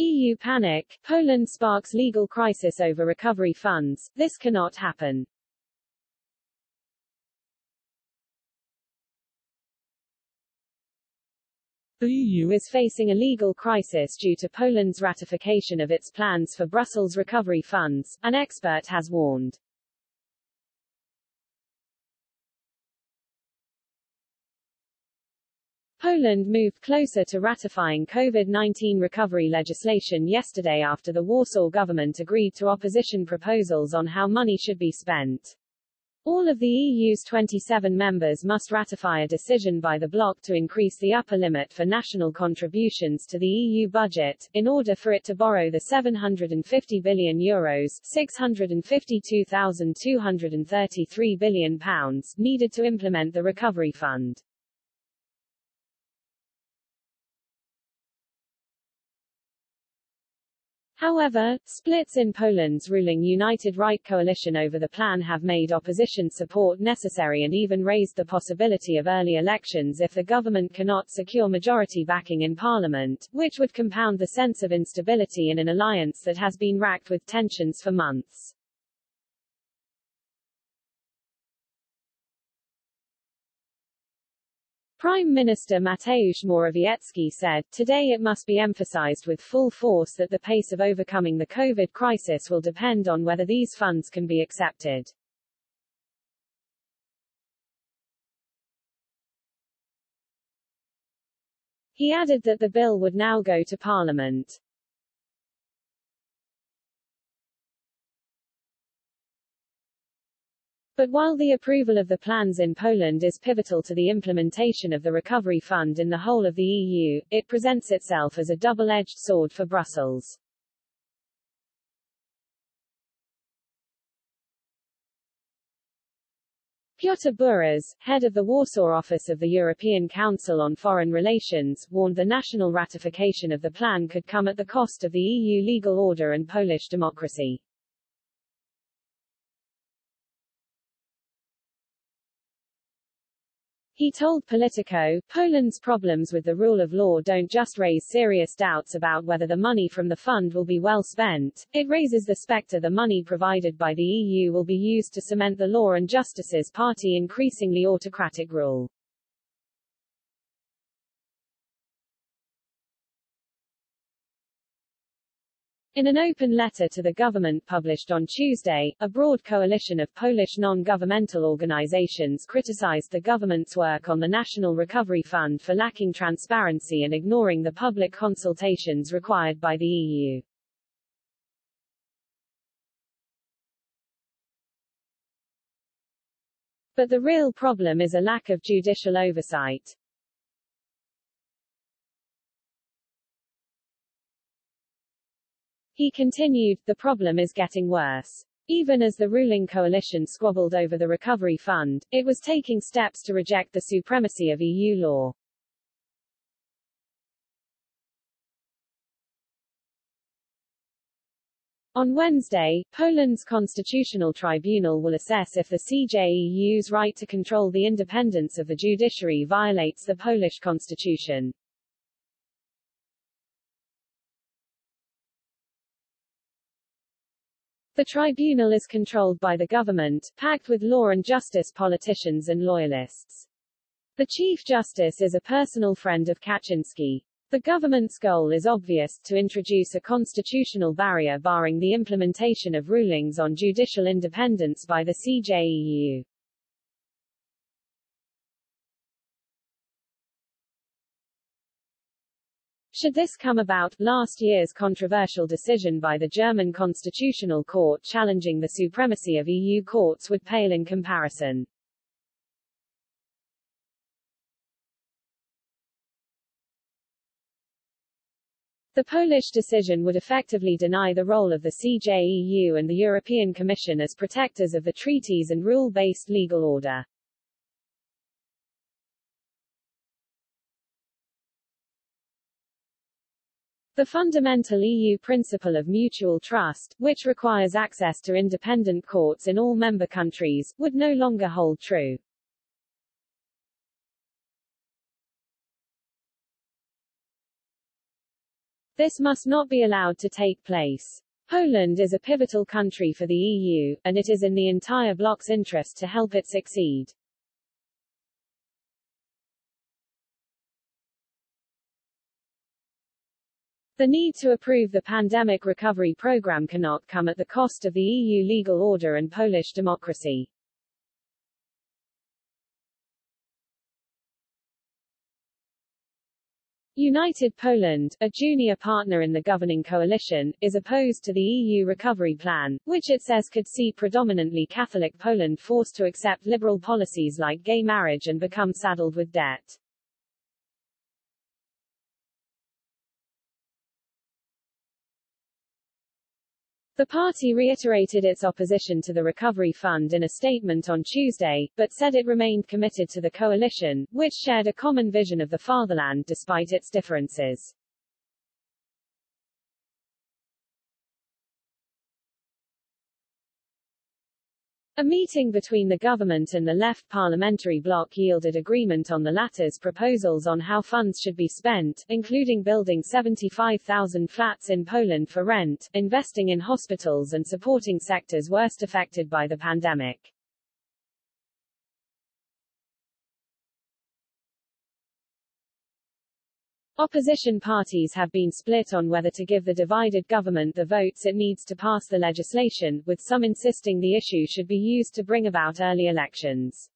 EU panic, Poland sparks legal crisis over recovery funds, this cannot happen. The EU is facing a legal crisis due to Poland's ratification of its plans for Brussels recovery funds, an expert has warned. Poland moved closer to ratifying COVID-19 recovery legislation yesterday after the Warsaw government agreed to opposition proposals on how money should be spent. All of the EU's 27 members must ratify a decision by the bloc to increase the upper limit for national contributions to the EU budget, in order for it to borrow the 750 billion euros 652,233 billion pounds needed to implement the recovery fund. However, splits in Poland's ruling United Right coalition over the plan have made opposition support necessary and even raised the possibility of early elections if the government cannot secure majority backing in parliament, which would compound the sense of instability in an alliance that has been racked with tensions for months. Prime Minister Mateusz Morawiecki said, Today it must be emphasized with full force that the pace of overcoming the COVID crisis will depend on whether these funds can be accepted. He added that the bill would now go to Parliament. But while the approval of the plans in Poland is pivotal to the implementation of the recovery fund in the whole of the EU, it presents itself as a double-edged sword for Brussels. Piotr Buras, head of the Warsaw office of the European Council on Foreign Relations, warned the national ratification of the plan could come at the cost of the EU legal order and Polish democracy. He told Politico, Poland's problems with the rule of law don't just raise serious doubts about whether the money from the fund will be well spent, it raises the specter the money provided by the EU will be used to cement the Law and Justice's party increasingly autocratic rule. In an open letter to the government published on Tuesday, a broad coalition of Polish non-governmental organizations criticized the government's work on the National Recovery Fund for lacking transparency and ignoring the public consultations required by the EU. But the real problem is a lack of judicial oversight. He continued, the problem is getting worse. Even as the ruling coalition squabbled over the recovery fund, it was taking steps to reject the supremacy of EU law. On Wednesday, Poland's Constitutional Tribunal will assess if the CJEU's right to control the independence of the judiciary violates the Polish constitution. The tribunal is controlled by the government, packed with law and justice politicians and loyalists. The Chief Justice is a personal friend of Kaczynski. The government's goal is obvious, to introduce a constitutional barrier barring the implementation of rulings on judicial independence by the CJEU. Should this come about, last year's controversial decision by the German Constitutional Court challenging the supremacy of EU courts would pale in comparison. The Polish decision would effectively deny the role of the CJEU and the European Commission as protectors of the treaties and rule-based legal order. The fundamental EU principle of mutual trust, which requires access to independent courts in all member countries, would no longer hold true. This must not be allowed to take place. Poland is a pivotal country for the EU, and it is in the entire bloc's interest to help it succeed. The need to approve the pandemic recovery program cannot come at the cost of the EU legal order and Polish democracy. United Poland, a junior partner in the governing coalition, is opposed to the EU recovery plan, which it says could see predominantly Catholic Poland forced to accept liberal policies like gay marriage and become saddled with debt. The party reiterated its opposition to the Recovery Fund in a statement on Tuesday, but said it remained committed to the coalition, which shared a common vision of the fatherland despite its differences. A meeting between the government and the left parliamentary bloc yielded agreement on the latter's proposals on how funds should be spent, including building 75,000 flats in Poland for rent, investing in hospitals and supporting sectors worst affected by the pandemic. Opposition parties have been split on whether to give the divided government the votes it needs to pass the legislation, with some insisting the issue should be used to bring about early elections.